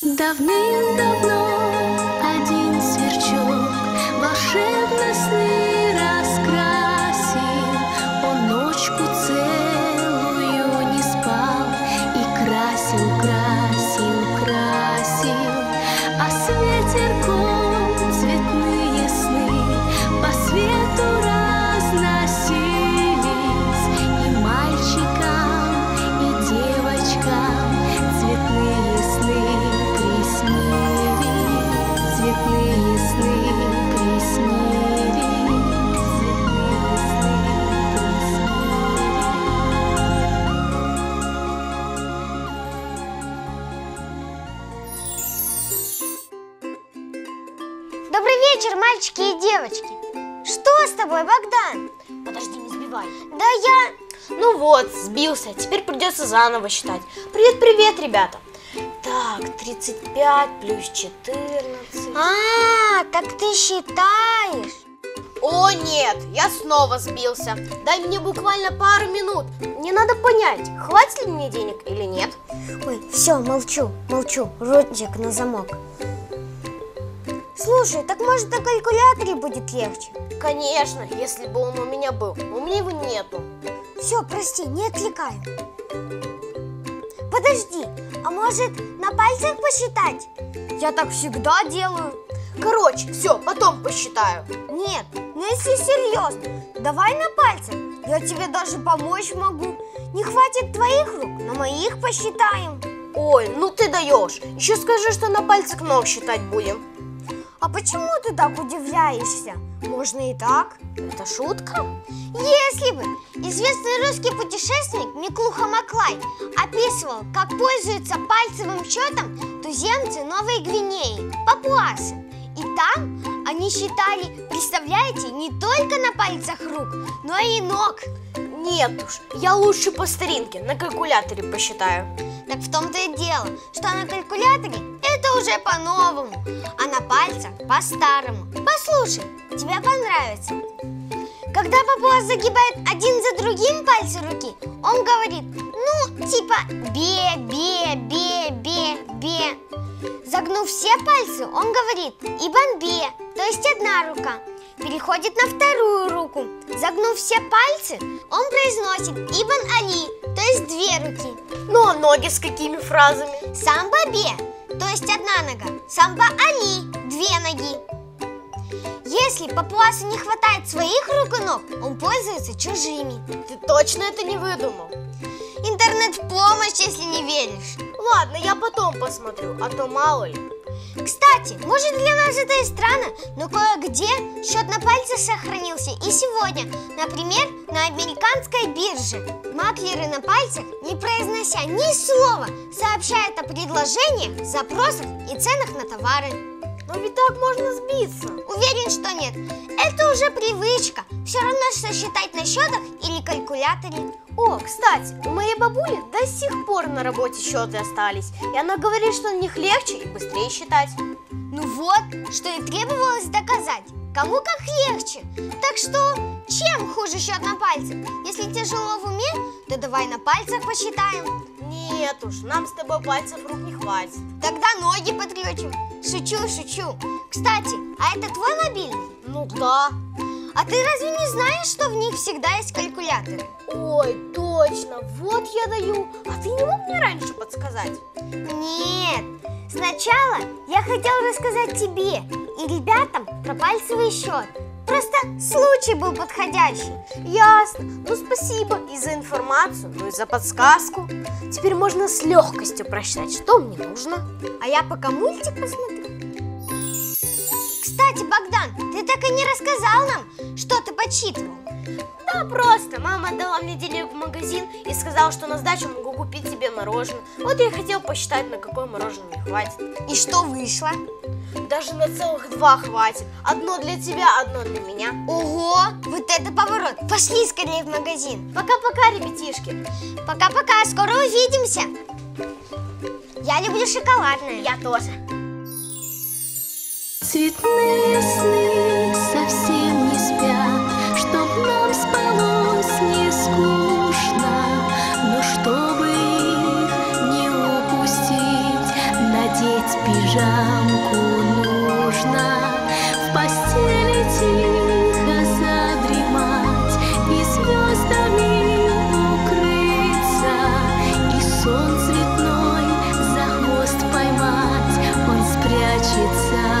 Давным-давно один сверчок волшебно сны раскрасил. Он ночку целую вечер, мальчики и девочки. Что с тобой, Богдан? Подожди, не сбивай. Да я... Ну вот, сбился. Теперь придется заново считать. Привет-привет, ребята. Так, 35 плюс 14. А, так ты считаешь? О, нет, я снова сбился. Дай мне буквально пару минут. Мне надо понять, хватит ли мне денег или нет. Ой, все, молчу, молчу, ротик на замок. Слушай, так может на калькуляторе будет легче? Конечно, если бы он у меня был. У меня его нету. Все, прости, не отвлекаю. Подожди, а может на пальцах посчитать? Я так всегда делаю. Короче, все, потом посчитаю. Нет, ну если серьезно, давай на пальцах. Я тебе даже помочь могу. Не хватит твоих рук, на моих посчитаем. Ой, ну ты даешь. Еще скажи, что на пальцах ног считать будем. А почему ты так удивляешься? Можно и так. Это шутка? Если бы известный русский путешественник Миклуха Маклай описывал, как пользуются пальцевым счетом туземцы Новой Гвинеи, папуасы. И там они считали, представляете, не только на пальцах рук, но и ног. Нет уж, я лучше по старинке, на калькуляторе посчитаю. Так в том-то и дело, что на калькуляторе это уже по-новому, а на пальцах по-старому. Послушай, тебе понравится. Когда папуас загибает один за другим пальцы руки, он говорит, ну, типа бе, бе, бе, бе, бе. Загнув все пальцы, он говорит ибан-бе, то есть одна рука. Переходит на вторую руку. Загнув все пальцы, он произносит ибан-али, то есть две руки. Ну а ноги с какими фразами? Самба-бе, то есть одна нога. Самба-али, две ноги. Если папуасу не хватает своих рук и ног, он пользуется чужими. Ты точно это не выдумал? Интернет в помощь, если не веришь. Ладно, я потом посмотрю, а то мало ли. Кстати, может для нас это и странно, но кое-где счет на пальцах сохранился и сегодня. Например, на американской бирже. Маклеры на пальцах, не произнося ни слова, сообщают о предложениях, запросах и ценах на товары. Но ведь так можно сбиться. Уверен, что нет. Это уже привычка. Все равно, что считать на счетах или калькуляторе. О, кстати, у моей бабули до сих пор на работе счеты остались. И она говорит, что на них легче и быстрее считать. Ну вот, что и требовалось доказать. Кому как легче. Так что, чем хуже счет на пальцах? Если тяжело в уме, то давай на пальцах посчитаем. Нет уж, нам с тобой пальцев рук не хватит. Тогда ноги подключим. Шучу, шучу. Кстати, а это твой мобильный? Ну да. А ты разве не знаешь, что в них всегда есть калькуляторы? Ой, точно, вот я даю. А ты не мог мне раньше подсказать? Нет. Сначала я хотел рассказать тебе и ребятам про пальцевый счет. Просто случай был подходящий. Ясно. Ну спасибо и за информацию, ну и за подсказку. Теперь можно с легкостью просчитать, что мне нужно. А я пока мультик посмотрю. Кстати, Богдан, ты так и не рассказал нам, что ты подсчитывал. Да просто, мама дала мне денег в магазин и сказала, что на сдачу могу купить себе мороженое. Вот я и хотел посчитать, на какое мороженое мне хватит. И что вышло? Даже на целых два хватит. Одно для тебя, одно для меня. Ого, вот это поворот. Пошли скорее в магазин. Пока-пока, ребятишки. Пока-пока, скоро увидимся. Я люблю шоколадное. Я тоже. Цветные сны совсем не спят, Чтоб нам спалось не скучно, Но чтобы их не упустить, Надеть пижамку нужно, В постели тихо задремать И звездами укрыться, И сон цветной за хвост поймать, Он спрячется